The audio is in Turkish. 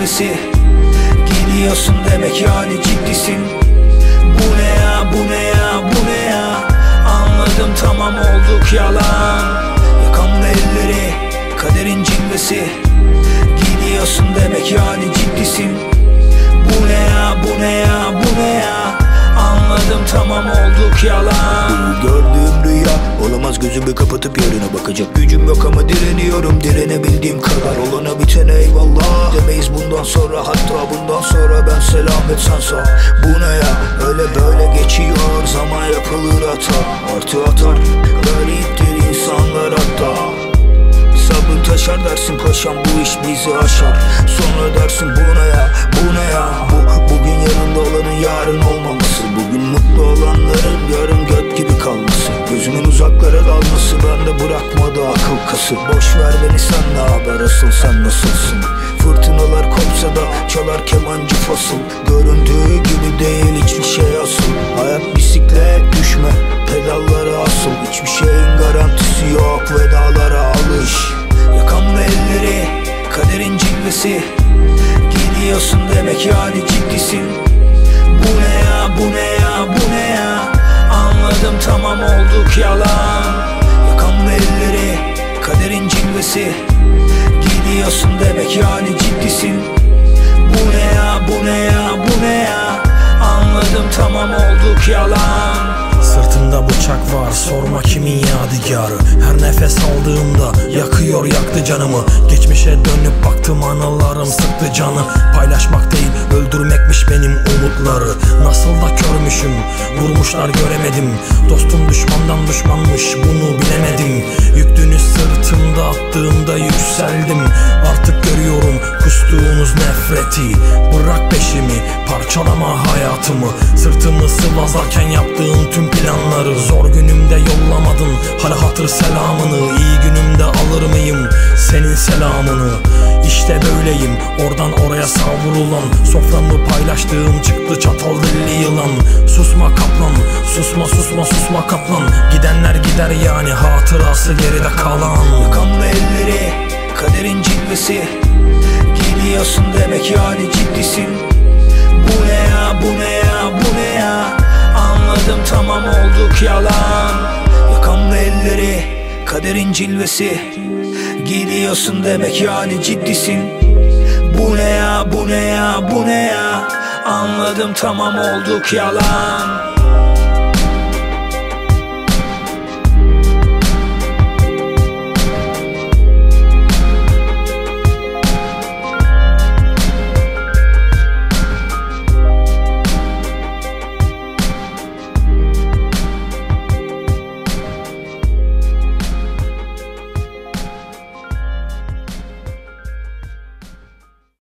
kaderin cilvesi Gidiyorsun demek yani ciddisin. Bu ne ya bu ne ya bu ne ya? Anladım tamam olduk yalan. Yakamlı elleri kaderin cilvesi. Gidiyorsun demek yani ciddisin. Bu ne ya bu ne ya bu ne ya? Anladım tamam olduk yalan. Gördüğüm rüya Olamaz gözümü kapatıp yarına bakacak. Gücüm yok ama direniyorum Direnebildiğim kadar. Olana bitene eyvallah Demeyiz bundan sonra. Hatta bundan sonra ben selamet sen sağ Bu ne ya? Öyle böyle geçiyor zaman yapılır hata Artı atar gariptir insanlar hatta. Sabrın taşar dersin paşam bu iş bizi aşar. Sonra dersin bu ne ya? Bu ne ya? Bu bugün yanında olanın yarın olmaması bende bırakmadı akıl kası. Boş ver beni sen ne haber asıl sen nasılsın? Fırtınalar kopsa da çalar kemancı fasıl. Göründüğü gibi değil hiçbir şey asıl. Hayat bisiklet düşme pedallara asıl. Hiçbir şeyin garantisi yok vedalara alış. Yakamlı elleri kaderin cilvesi. Gidiyorsun demek yani ciddisin. Bu ne ya bu ne ya bu ne ya? Anladım tamam olduk yalan cilvesi Gidiyorsun demek yani ciddisin. Bu ne ya bu ne ya bu ne ya? Anladım tamam olduk yalan Bıçak var. Sorma kimin yadigarı. Her nefes aldığımda yakıyor yaktı canımı. Geçmişe dönüp baktım anılarım sıktı canı. Paylaşmak değil öldürmekmiş benim umutları. Nasıl da körmüşüm vurmuşlar göremedim. Dostum düşmandan düşmanmış bunu bilemedim. Yüktünü sırtımda attığımda yükseldim. Artık görüyorum kustuğunuz nefreti. Bırak peşimi parçalama hayatımı. Sırtımı sıvazlarken yaptığım tüm planları Zor günümde yollamadın hala hatır selamını. İyi günümde alır mıyım senin selamını? İşte böyleyim oradan oraya savrulan Soframı paylaştığım çıktı çatal dilli yılan. Susma kaplan susma susma susma kaplan. Gidenler gider yani hatırası geride kalan. Yakamlı elleri kaderin cilvesi kaderin cilvesi. Gidiyorsun demek yani ciddisin. Bu ne ya bu ne ya bu ne ya? Anladım tamam olduk yalan